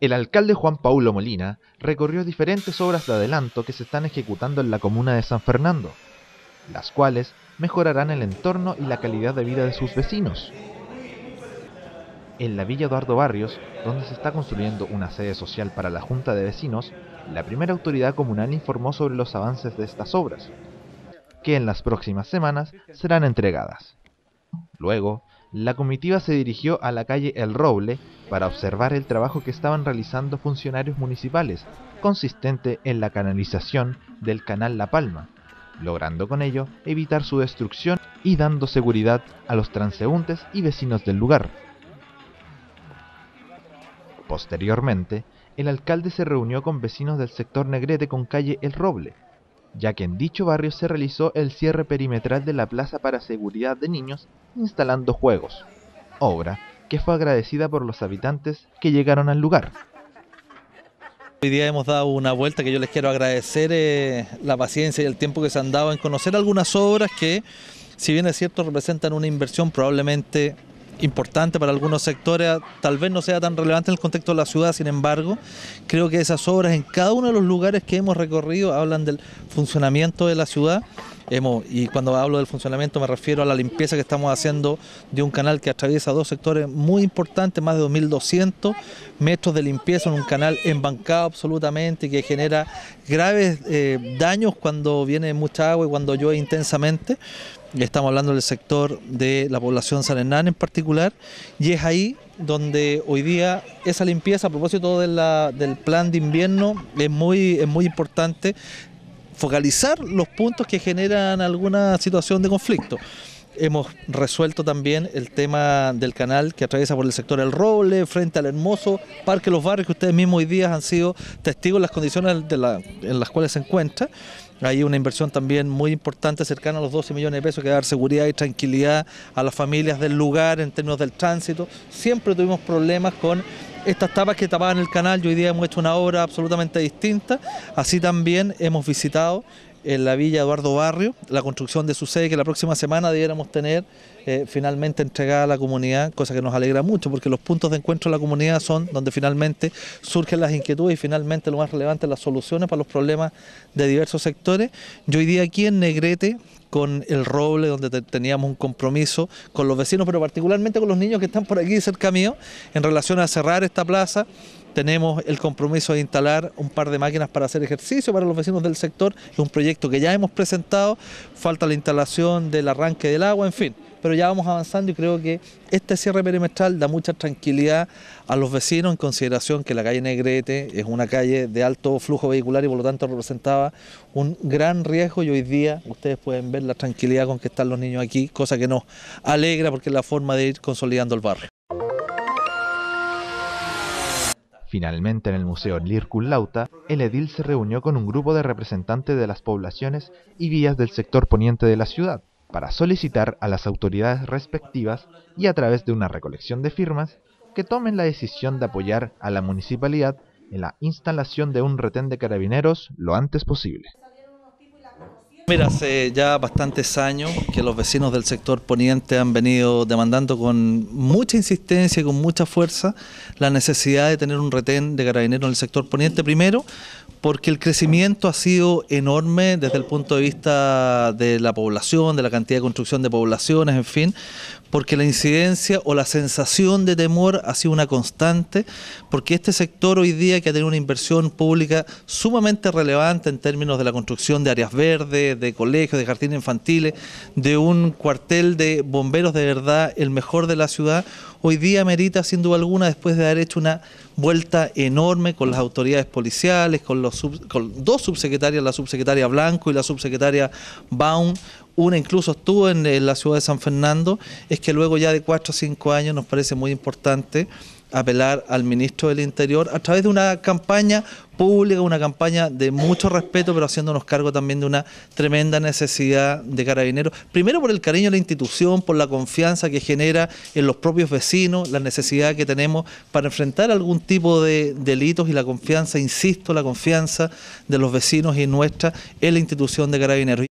El alcalde Juan Paulo Molina recorrió diferentes obras de adelanto que se están ejecutando en la comuna de San Fernando, las cuales mejorarán el entorno y la calidad de vida de sus vecinos. En la Villa Eduardo Barrios, donde se está construyendo una sede social para la Junta de Vecinos, la primera autoridad comunal informó sobre los avances de estas obras, que en las próximas semanas serán entregadas. Luego, la comitiva se dirigió a la calle El Roble para observar el trabajo que estaban realizando funcionarios municipales, consistente en la canalización del canal La Palma, logrando con ello evitar su destrucción y dando seguridad a los transeúntes y vecinos del lugar. Posteriormente, el alcalde se reunió con vecinos del sector Negrete con calle El Roble, ya que en dicho barrio se realizó el cierre perimetral de la plaza para seguridad de niños instalando juegos, obra que fue agradecida por los habitantes que llegaron al lugar. Hoy día hemos dado una vuelta que yo les quiero agradecer eh, la paciencia y el tiempo que se han dado en conocer algunas obras que, si bien es cierto, representan una inversión probablemente importante para algunos sectores, tal vez no sea tan relevante en el contexto de la ciudad, sin embargo, creo que esas obras en cada uno de los lugares que hemos recorrido hablan del funcionamiento de la ciudad. Y cuando hablo del funcionamiento me refiero a la limpieza que estamos haciendo de un canal que atraviesa dos sectores muy importantes, más de 2.200 metros de limpieza en un canal embancado absolutamente que genera graves eh, daños cuando viene mucha agua y cuando llueve intensamente. Estamos hablando del sector de la población San Hernán en particular, y es ahí donde hoy día esa limpieza, a propósito del plan de invierno, es muy, es muy importante focalizar los puntos que generan alguna situación de conflicto. Hemos resuelto también el tema del canal que atraviesa por el sector El Roble, frente al hermoso Parque Los Barrios, que ustedes mismos hoy día han sido testigos de las condiciones en las cuales se encuentra. Hay una inversión también muy importante, cercana a los 12 millones de pesos, que va dar seguridad y tranquilidad a las familias del lugar en términos del tránsito. Siempre tuvimos problemas con estas tapas que tapaban el canal hoy día hemos hecho una obra absolutamente distinta. Así también hemos visitado en la Villa Eduardo Barrio, la construcción de su sede que la próxima semana debiéramos tener eh, finalmente entregada a la comunidad, cosa que nos alegra mucho porque los puntos de encuentro de la comunidad son donde finalmente surgen las inquietudes y finalmente lo más relevante las soluciones para los problemas de diversos sectores. Yo hoy día aquí en Negrete con el Roble, donde teníamos un compromiso con los vecinos, pero particularmente con los niños que están por aquí cerca mío, en relación a cerrar esta plaza tenemos el compromiso de instalar un par de máquinas para hacer ejercicio para los vecinos del sector. Es un proyecto que ya hemos presentado, falta la instalación del arranque del agua, en fin. Pero ya vamos avanzando y creo que este cierre perimetral da mucha tranquilidad a los vecinos en consideración que la calle Negrete es una calle de alto flujo vehicular y por lo tanto representaba un gran riesgo y hoy día ustedes pueden ver la tranquilidad con que están los niños aquí, cosa que nos alegra porque es la forma de ir consolidando el barrio. Finalmente, en el Museo Lirculauta, el edil se reunió con un grupo de representantes de las poblaciones y vías del sector poniente de la ciudad para solicitar a las autoridades respectivas y a través de una recolección de firmas que tomen la decisión de apoyar a la municipalidad en la instalación de un retén de carabineros lo antes posible. Mira, hace ya bastantes años que los vecinos del sector poniente han venido demandando con mucha insistencia y con mucha fuerza la necesidad de tener un retén de carabineros en el sector poniente. Primero, porque el crecimiento ha sido enorme desde el punto de vista de la población, de la cantidad de construcción de poblaciones, en fin, porque la incidencia o la sensación de temor ha sido una constante, porque este sector hoy día que ha tenido una inversión pública sumamente relevante en términos de la construcción de áreas verdes, de colegios, de jardines infantiles, de un cuartel de bomberos de verdad, el mejor de la ciudad, hoy día merita sin duda alguna, después de haber hecho una vuelta enorme con las autoridades policiales, con, los con dos subsecretarias, la subsecretaria Blanco y la subsecretaria Baum, una incluso estuvo en, la ciudad de San Fernando, es que luego ya de cuatro o cinco años nos parece muy importante apelar al ministro del Interior a través de una campaña pública, una campaña de mucho respeto, pero haciéndonos cargo también de una tremenda necesidad de carabineros. Primero por el cariño a la institución, por la confianza que genera en los propios vecinos, la necesidad que tenemos para enfrentar algún tipo de delitos y la confianza, insisto, la confianza de los vecinos y nuestra en la institución de carabineros.